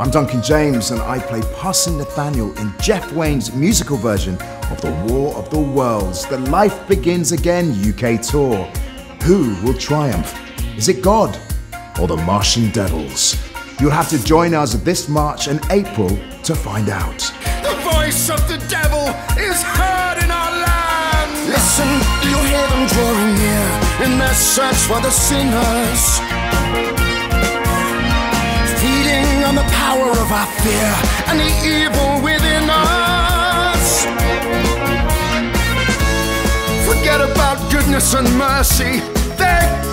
I'm Duncan James and I play Parson Nathaniel in Jeff Wayne's musical version of The War of the Worlds, the Life Begins Again UK tour. Who will triumph? Is it God or the Martian Devils? You'll have to join us this March and April to find out. The voice of the devil is heard in our land. Listen, you'll hear them drawing near in their search for the sinners. Of our fear and the evil within us. Forget about goodness and mercy, gone.